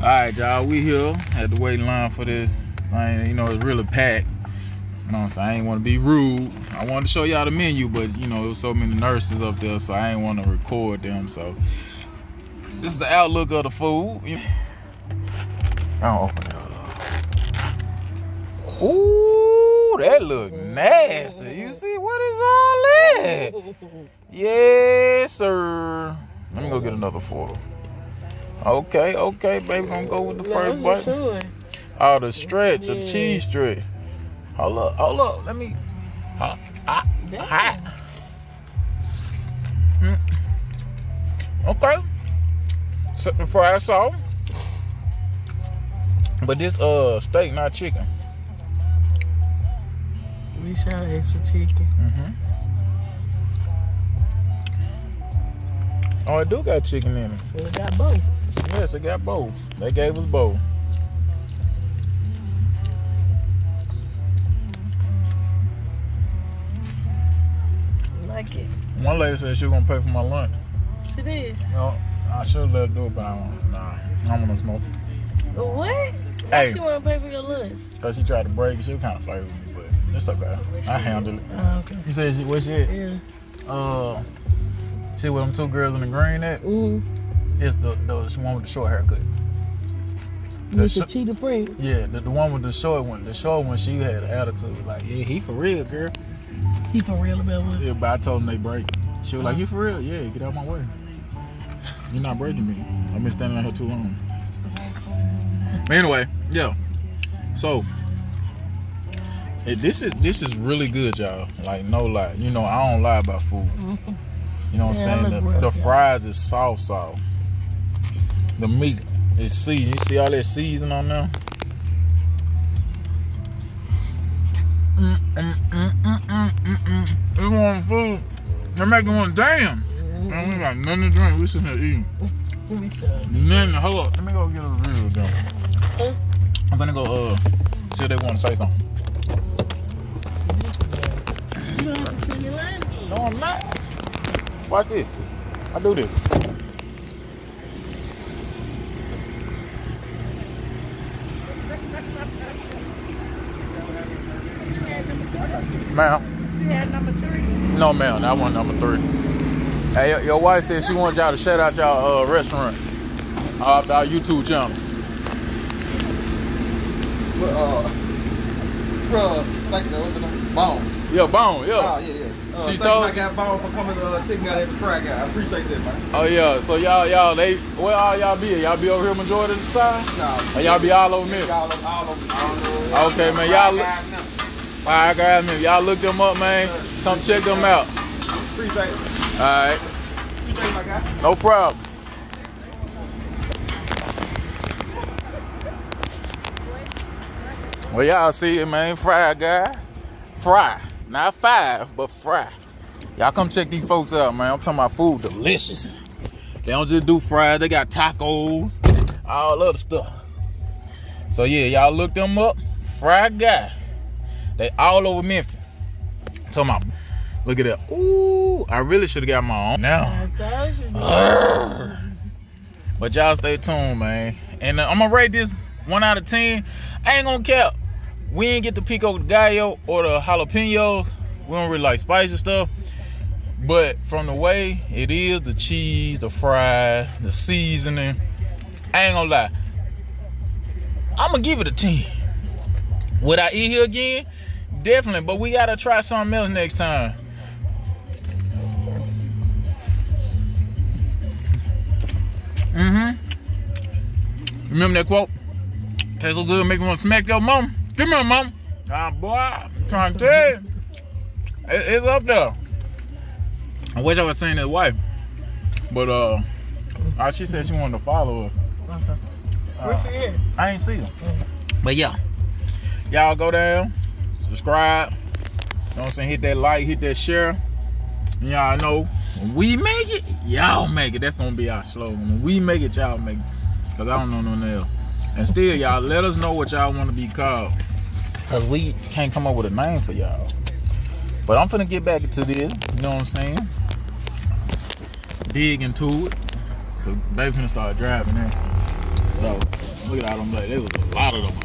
All right, y'all, we here at the waiting line for this. Man, you know, it's really packed. You know what I'm saying? I ain't want to be rude. I wanted to show y'all the menu, but you know, there was so many nurses up there, so I ain't want to record them. So this is the outlook of the food. I'll open it up. Ooh, that look nasty. You see what is all that? Yes, sir. Let me go get another photo. Okay, okay, baby, gonna go with the first bite. Sure. Oh, the stretch, the Yeah. cheese stretch. Hold up, hold up. Let me. Damn. hot. Mm. Okay. Set the fried sauce. But this uh steak, not chicken. We shot extra chicken. Mm-hmm. Oh, it do got chicken in it. We got both. Yes, it got both. They gave us both. Like it. One lady said she was gonna pay for my lunch. She did. No, I should have let her do it, but I don't. Nah, I'm gonna smoke. What? Hey. She want to pay for your lunch. Cause she tried to break it. She was kind of flirty with me, but it's okay. I handled it. Oh, okay. You said she what she at? Yeah. Uh, she with them two girls in the green at? Ooh. It's the the one with the short haircut. The sh- cheetah print. yeah, the, the one with the short one. The short one, she had an attitude like, yeah, he for real, girl. He for real about what? Yeah, but I told him they break. She was like, you for real? Yeah, get out my way. You're not breaking me. I've been standing out here too long. But anyway, yeah. So this is this is really good, y'all. Like no lie. You know, I don't lie about food. You know what Yeah, I'm saying? The, the fries is soft soft. The meat is seasoned. You see all that seasoning on there? Mm, mm, mm, mm, mm, mm, mm. It's one food. They're making one damn. Man, we got nothing to drink. We sitting here eating. Nothing. Hold up. Let me go get a of I'm gonna go uh see if they want to say something. No, I'm not. Watch this. I do this. Ma'am. You had number three. No, ma'am. That one number three. Hey, your, your wife said she wants y'all to shout out y'all uh, restaurant. Uh, our YouTube channel. But, uh, bro, like the what's the? Bone. Yeah, Bone. Yeah. Oh, yeah, yeah. Uh, She told- my guy Bone for coming to uh, checking out every fry guy. I appreciate that, man. Oh yeah. So y'all, y'all, they where all y'all be? Y'all be over here majority of the time? Nah, Or y'all be all over me? All over, all over, all over. Okay, man, y'all look- Alright, guys, man, y'all look them up, man. Come check them out. Appreciate it. Alright, Appreciate it, my guy. no problem. Well, y'all see it, man. Fry guy. Fry. Not five, but fry. Y'all come check these folks out, man. I'm talking about food delicious. They don't just do fries, they got tacos, all other stuff. So yeah, y'all look them up. Fry guy. They all over Memphis. Talking about, look at that. Ooh, I really should have got my own now. I told you. Urgh. But y'all stay tuned, man. And uh, I'm gonna rate this one out of ten. I ain't gonna cap. We ain't get the pico de gallo or the jalapeno. We don't really like spicy stuff. But from the way it is, the cheese, the fries, the seasoning, I ain't gonna lie. I'm gonna give it a 10. Would I eat here again? Definitely, but we gotta try something else next time. Mm-hmm. Remember that quote? Tastes so good, make me want to smack your mom. Come here, mom. Ah, boy, I'm trying to tell you. It's up there. I wish I was seeing his wife. But, uh, uh, she said she wanted to follow her. Where she at? I ain't see her. But yeah, y'all go down, subscribe. You know what I'm saying? Hit that like, hit that share. And y'all know when we make it, y'all make it. That's gonna be our slogan. When we make it, y'all make it. Cause I don't know nothing else. And still, y'all let us know what y'all want to be called. Cause we can't come up with a name for y'all. But I'm finna get back into this. You know what I'm saying? Dig into it. Cause baby finna start driving there. So Look at all them. There was a lot of them.